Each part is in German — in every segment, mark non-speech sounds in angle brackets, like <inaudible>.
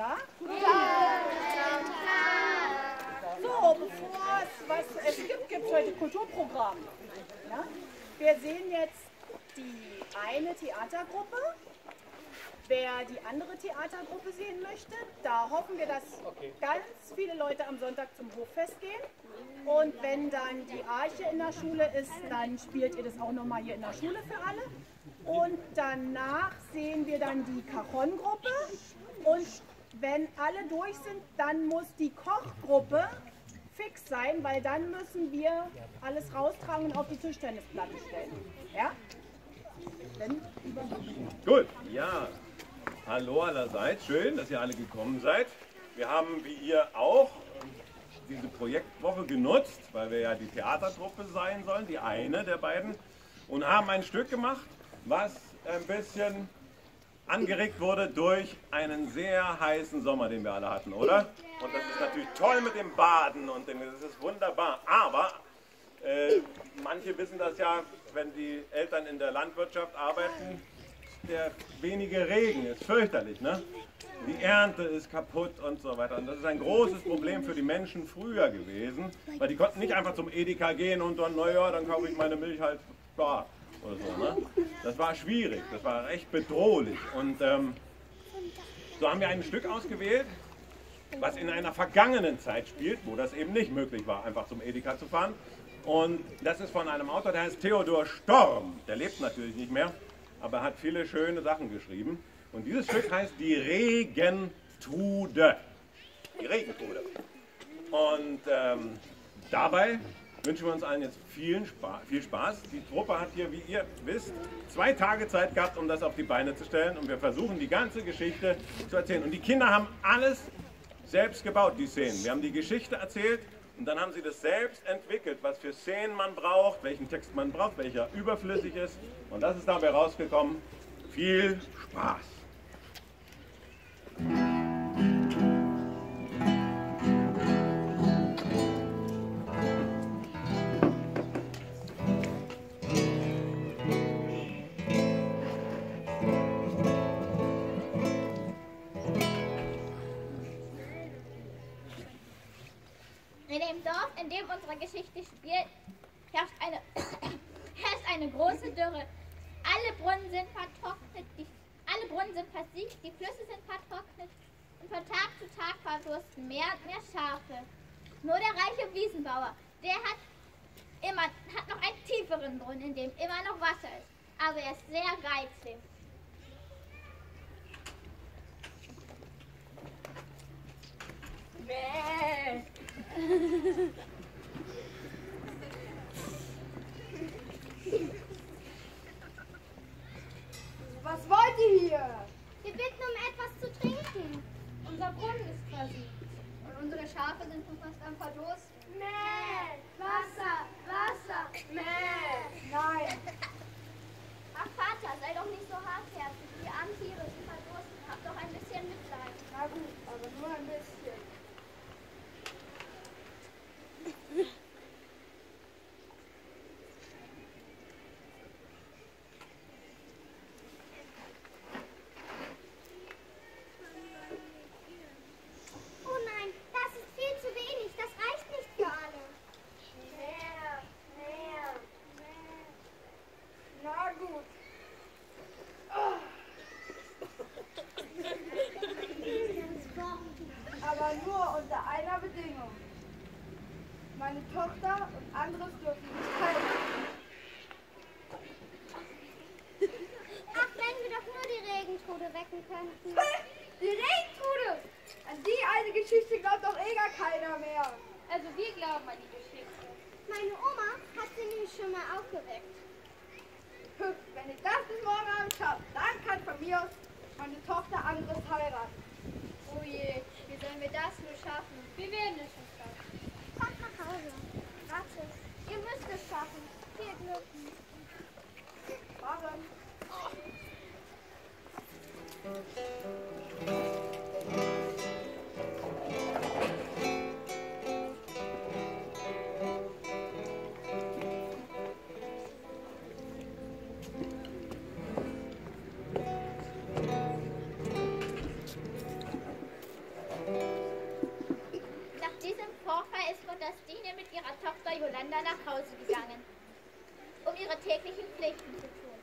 da? Guten Tag. So, bevor es was es gibt, gibt es heute Kulturprogramm. Ja? Wir sehen jetzt die eine Theatergruppe. Wer die andere Theatergruppe sehen möchte, da hoffen wir, dass ganz viele Leute am Sonntag zum Hoffest gehen. Und wenn dann die Arche in der Schule ist, dann spielt ihr das auch nochmal hier in der Schule für alle. Und danach sehen wir dann die Cajon-Gruppe. Und wenn alle durch sind, dann muss die Kochgruppe fix sein, weil dann müssen wir alles raustragen und auf die Tischtennisplatte stellen. Ja? Dann Gut, ja. Hallo allerseits, schön, dass ihr alle gekommen seid. Wir haben wie ihr auch diese Projektwoche genutzt, weil wir ja die Theatergruppe sein sollen, die eine der beiden, und haben ein Stück gemacht, was ein bisschen angeregt wurde durch einen sehr heißen Sommer, den wir alle hatten, oder? Und das ist natürlich toll mit dem Baden und dem, das ist wunderbar. Aber äh, manche wissen das ja, wenn die Eltern in der Landwirtschaft arbeiten, der wenige Regen ist fürchterlich, ne? Die Ernte ist kaputt und so weiter. Und das ist ein großes Problem für die Menschen früher gewesen, weil die konnten nicht einfach zum Edeka gehen und dann, naja, dann kaufe ich meine Milch halt da oder so. Ne? Das war schwierig, das war echt bedrohlich. Und ähm, so haben wir ein Stück ausgewählt, was in einer vergangenen Zeit spielt, wo das eben nicht möglich war, einfach zum Edeka zu fahren. Und das ist von einem Autor, der heißt Theodor Storm. Der lebt natürlich nicht mehr, aber er hat viele schöne Sachen geschrieben. Und dieses Stück heißt Die Regentrude. Die Regentrude. Und ähm, dabei wünschen wir uns allen jetzt viel Spaß, viel Spaß. Die Truppe hat hier, wie ihr wisst, zwei Tage Zeit gehabt, um das auf die Beine zu stellen. Und wir versuchen, die ganze Geschichte zu erzählen. Und die Kinder haben alles selbst gebaut, die Szenen. Wir haben die Geschichte erzählt und dann haben sie das selbst entwickelt, was für Szenen man braucht, welchen Text man braucht, welcher überflüssig ist. Und das ist dabei rausgekommen. Viel Spaß! Dorf, in dem unsere Geschichte spielt, herrscht eine, <coughs> herrscht eine große Dürre. Alle Brunnen sind vertrocknet, die, alle Brunnen sind versiegt, die Flüsse sind vertrocknet und von Tag zu Tag verdursten mehr und mehr Schafe. Nur der reiche Wiesenbauer, der hat immer hat noch einen tieferen Brunnen, in dem immer noch Wasser ist. Aber er ist sehr geizig. <laughs> Was wollt ihr hier? Wir bitten um etwas zu trinken. Unser Brunnen ist versiegt. Und unsere Schafe sind schon fast am Verdursten. Mäh! Wasser! Wasser! Mäh! Nein! Ach Vater, sei doch nicht so hartherzig. Die armen Tiere sind verdursten. Hab doch ein bisschen Mitleid. Na gut, aber nur ein bisschen. Oh nein, das ist viel zu wenig. Das reicht nicht für alle. Mehr! Mehr! Mehr! Na gut. Aber nur unter einer Bedingung. Meine Tochter und anderes dürfen nicht heiraten. Ach, wenn wir doch nur die Regentrude wecken könnten. Die Regentrude! An die eine Geschichte glaubt doch eh gar keiner mehr. Also wir glauben an die Geschichte. Meine Oma hat sie nämlich schon mal aufgeweckt. Wenn ihr das bis morgen Abend schafft, dann kann von mir aus meine Tochter anderes heiraten. Oh je, wie sollen wir das nur schaffen? Wir werden es schon schaffen. Hause. Warte, ihr müsst es schaffen. Viel Glück. alltäglichen Pflichten zu tun.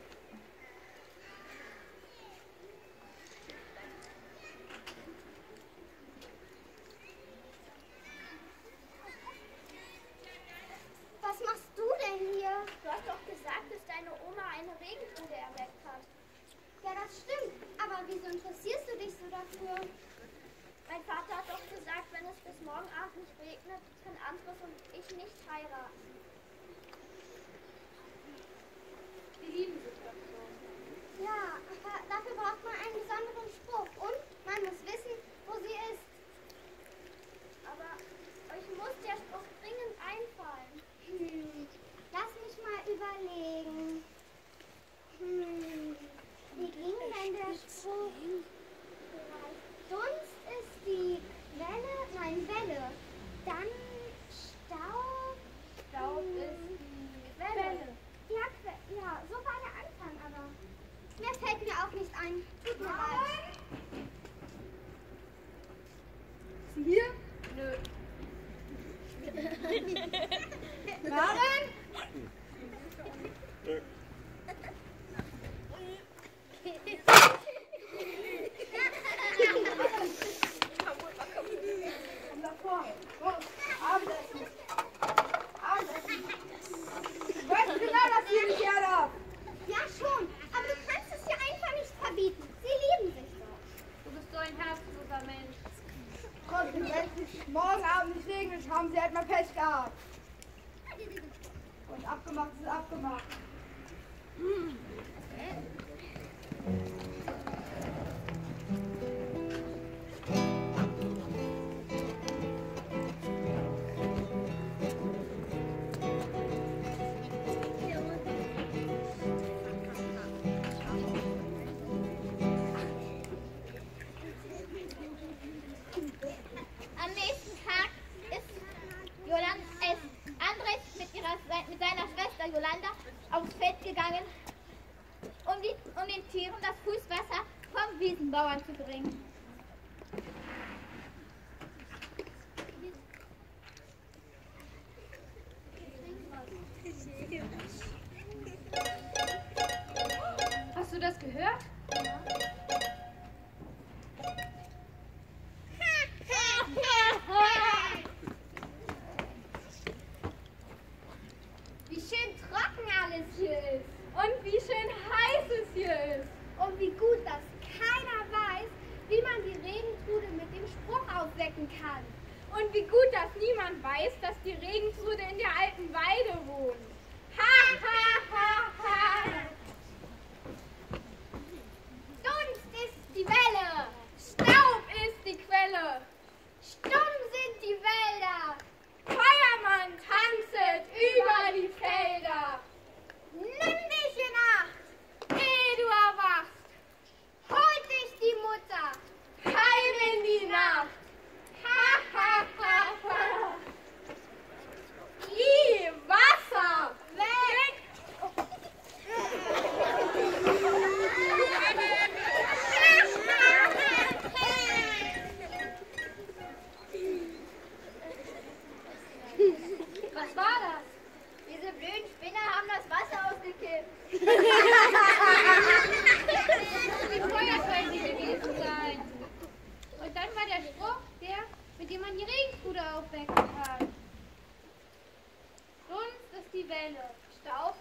Was machst du denn hier? Du hast doch gesagt, dass deine Oma eine Regentunde erweckt hat. Ja, das stimmt. Aber wieso interessierst du dich so dafür? Mein Vater hat doch gesagt, wenn es bis morgen Abend nicht regnet, kann Andres und ich nicht heiraten. Krisensituation. Ja, dafür braucht man einen besonderen Spruch und man muss wissen, wo sie ist. Aber euch muss der Spruch dringend einfallen. Hm, lass mich mal überlegen. Hm, wie ging denn der Spruch? abgemacht, es ist abgemacht. Hm.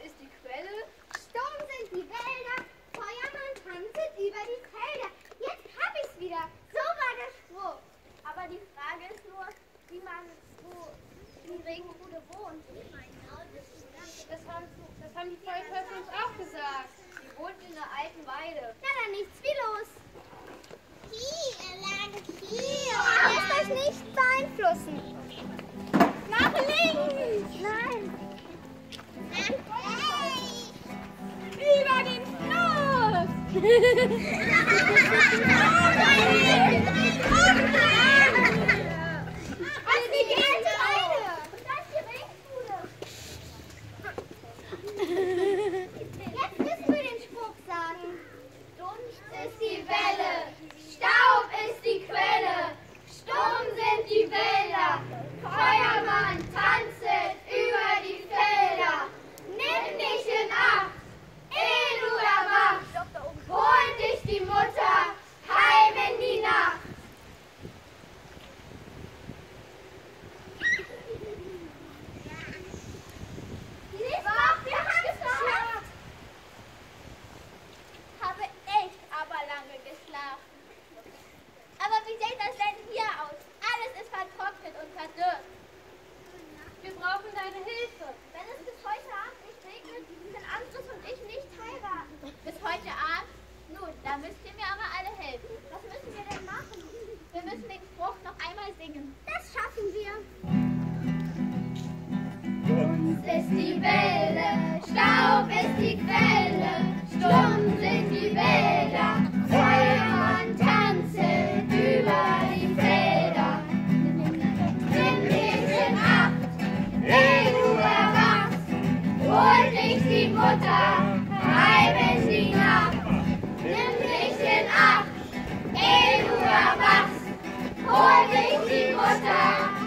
ist die Quelle. Sturm sind die Wälder, Feuermann tanzt über die Felder. Jetzt hab ich's wieder. So war der Spruch. Aber die Frage ist nur, wie man wo, in Regenbude wohnt. Yeah. <laughs> ihr mir aber alle helfen. Was müssen wir denn machen? Wir müssen den Spruch noch einmal singen. Das schaffen wir. Uns ist die Welle, Staub ist die Quelle, Sturm sind die Wälder, Feuer und Tanze über die Felder. Nimm dich in Acht, wenn du erwachst, hol dich die Mutter, heim in die Nacht. Hol dich die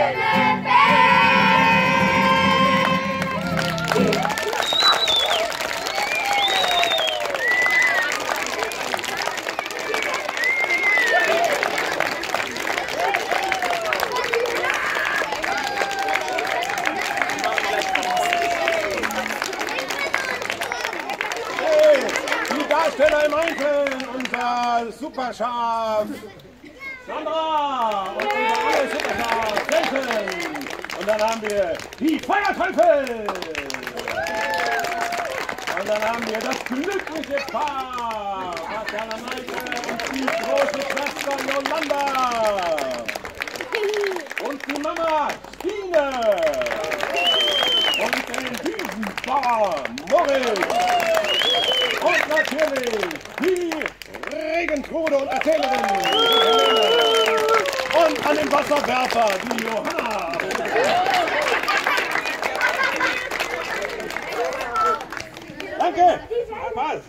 Einzelnen, unser Superschaf Sandra und unser anderes Superschaf Jason. Und dann haben wir die Feuerteufel. Und dann haben wir das glückliche Paar, und Maike und die große Schwester Yolanda. Und die Mama Stine. Und den Düsenbauer Moritz. Natürlich die Regentrude und Erzählerin. Und an den Wasserwerfer die Johanna. Danke. Was?